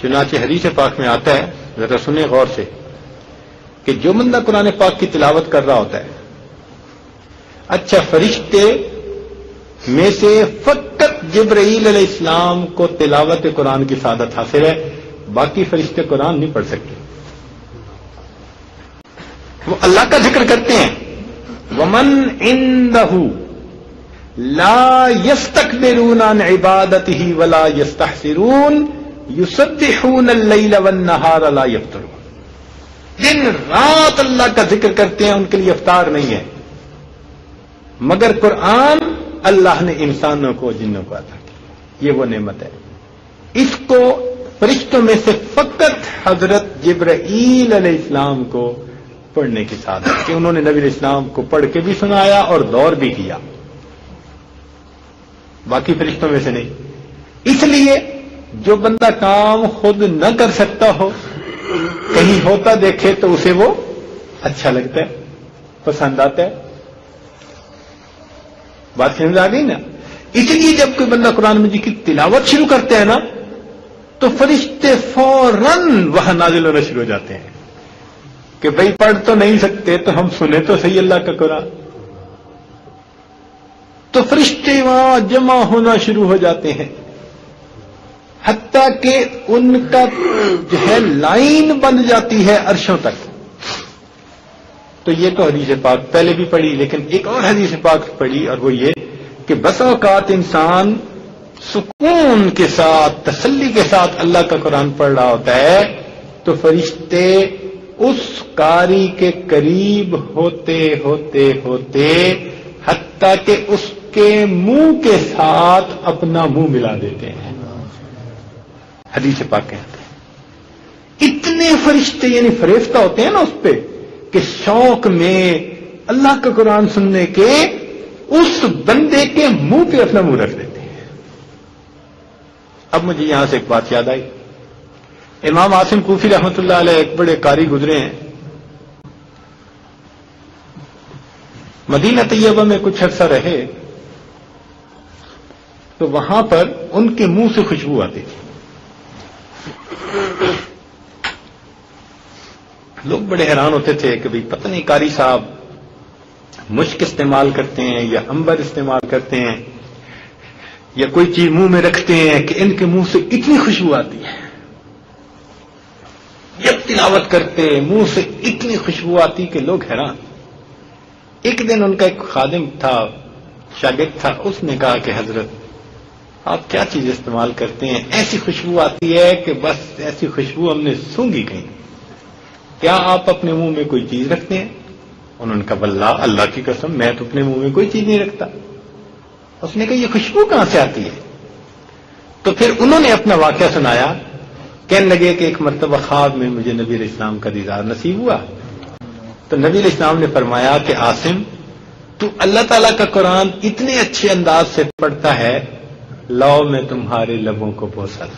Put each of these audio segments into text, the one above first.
चुनाचे हदीस पाक में आता है जरा सुने गौर से कि जो बंदा कुरान पाक की तिलावत कर रहा होता है अच्छा फरिश्ते में से फकत जबरील इस्लाम को तिलावत कुरान की सादत हासिल है बाकी फरिश्ते कुरान नहीं पढ़ सकते वो अल्लाह का जिक्र करते हैं वमन इन दहू ला यस्तकबिरून अन इबादत ही वला अल्लैल वन नहार ला यफ्तरून दिन रात अल्लाह का ज़िक्र करते हैं, उनके लिए अवतार नहीं है। मगर कुरान अल्लाह ने इंसानों को, जिन्नों को अता किया। ये वो नेमत है। इसको फरिश्तों में से फकत हज़रत जिब्राईल इस्लाम को पढ़ने की साथ कि। उन्होंने नबी इस्लाम को पढ़ के भी सुनाया और दौर भी किया। बाकी फरिश्तों में से नहीं। इसलिए जो बंदा काम खुद न कर सकता हो, कहीं होता देखे तो उसे वो अच्छा लगता है, पसंद आता है। बात समझ आ गई ना? इसलिए जब कोई बंदा कुरान मजीद की तिलावत शुरू करते हैं ना तो फरिश्ते फ़ौरन वहाँ नाजिल होना शुरू हो जाते हैं कि भाई पढ़ तो नहीं सकते तो हम सुने तो सही अल्लाह का कुरान। तो फरिश्ते वहाँ जमा होना शुरू हो जाते हैं। हत्या के उनका जो है लाइन बन जाती है अरशों तक। तो ये तो हदीस पाक पहले भी पढ़ी, लेकिन एक और हदीस पाक पढ़ी, और वो ये कि बस औकात इंसान सुकून के साथ, तसल्ली के साथ अल्लाह का कुरान पढ़ रहा होता है तो फरिश्ते उस कारी के करीब होते होते होते, हत्या के उसके मुँह के साथ अपना मुँह मिला देते हैं। हदीस पाक कहते हैं। इतने फरिश्ते, यानी फरेफ्ता होते हैं ना उस पर कि शौक में अल्लाह का कुरान सुनने के उस बंदे के मुँह पे अपना मुँह रख देते हैं। अब मुझे यहाँ से एक बात याद आई। इमाम आसिम कूफी रहमत एक बड़े कारी गुजरे हैं। मदीना तैयबा में कुछ अर्सा रहे तो वहाँ पर उनके मुँह से खुशबू आती थी। लोग बड़े हैरान होते थे कि भाई, पता नहीं, कारी साहब मुश्क इस्तेमाल करते हैं या अंबर इस्तेमाल करते हैं या कोई चीज़ मुँह में रखते हैं कि इनके मुँह से इतनी खुशबू आती है। जब तिलावत करते हैं, मुँह से इतनी खुशबू आती कि लोग हैरान। एक दिन उनका एक खादिम था शागिद था, उसने कहा कि हज़रत आप क्या चीज़ इस्तेमाल करते हैं? ऐसी खुशबू आती है कि बस ऐसी खुशबू हमने सूँगी कहीं क्या आप अपने मुँह में कोई चीज़ रखते हैं? उन्होंने कहा बल्ला अल्लाह की कसम, मैं तो अपने मुँह में कोई चीज़ नहीं रखता। उसने कहा, ये खुशबू कहाँ से आती है? तो फिर उन्होंने अपना वाक्य सुनाया, कहने लगे कि एक मरतबा ख्वाब में मुझे नबी इस्लाम का दीदार नसीब हुआ। तो नबी इस्लाम ने फरमाया कि, आसिम, तू अल्लाह ताला का कुरान इतने अच्छे अंदाज से पढ़ता है लाओ, मैं तुम्हारे लबों को बोसा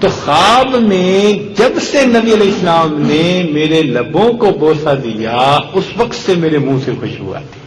तो ख्वाब में जब से नबी इस्लाम ने मेरे लबों को बोसा दिया, उस वक्त से मेरे मुँह से खुशबू आती